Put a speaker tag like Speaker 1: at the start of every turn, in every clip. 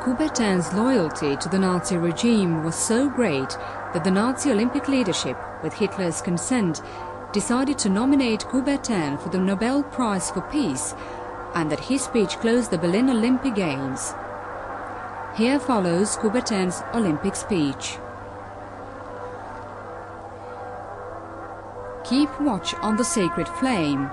Speaker 1: Coubertin's loyalty to the Nazi regime was so great that the Nazi Olympic leadership, with Hitler's consent, decided to nominate Coubertin for the Nobel Prize for Peace and that his speech closed the Berlin Olympic Games. Here follows Coubertin's Olympic speech. Keep watch on the sacred flame.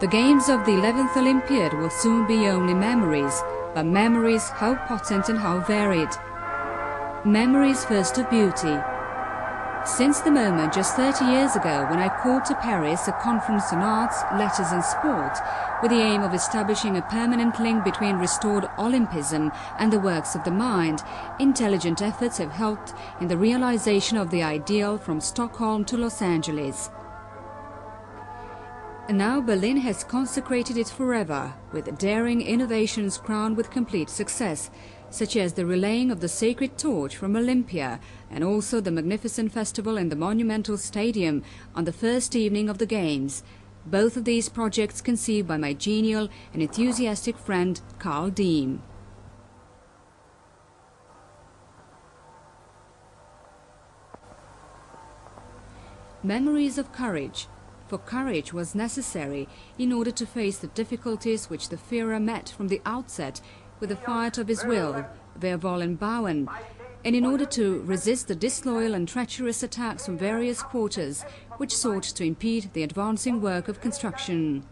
Speaker 1: The games of the 11th Olympiad will soon be only memories, but memories how potent and how varied. Memories first of beauty, since the moment just 30 years ago when I called to Paris a conference on arts, letters and sport with the aim of establishing a permanent link between restored Olympism and the works of the mind, intelligent efforts have helped in the realization of the ideal from Stockholm to Los Angeles. Now Berlin has consecrated it forever, with daring innovations crowned with complete success, such as the relaying of the sacred torch from Olympia and also the magnificent festival in the monumental stadium on the first evening of the Games. Both of these projects conceived by my genial and enthusiastic friend Carl Diem. Memories of courage for courage was necessary in order to face the difficulties which the Führer met from the outset with the fight of his will, Wer wollen bauen, and in order to resist the disloyal and treacherous attacks from various quarters which sought to impede the advancing work of construction.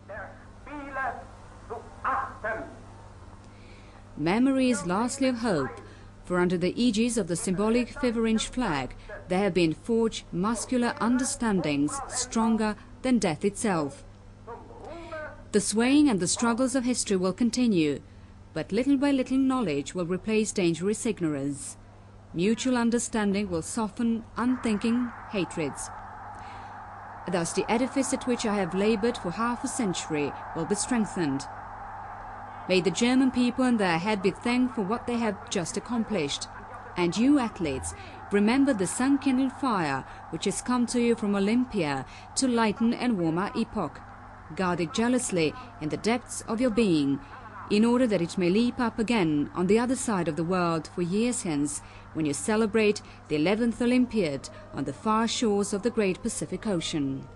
Speaker 1: Memories lastly of hope, for under the aegis of the symbolic five-inch flag there have been forged muscular understandings stronger than death itself. The swaying and the struggles of history will continue, but little by little knowledge will replace dangerous ignorance. Mutual understanding will soften unthinking hatreds. Thus the edifice at which I have laboured for half a century will be strengthened. May the German people and their head be thanked for what they have just accomplished. And you athletes, remember the sun-kindled fire which has come to you from Olympia to lighten and warm our epoch. Guard it jealously in the depths of your being in order that it may leap up again on the other side of the world for years hence when you celebrate the 11th Olympiad on the far shores of the great Pacific Ocean.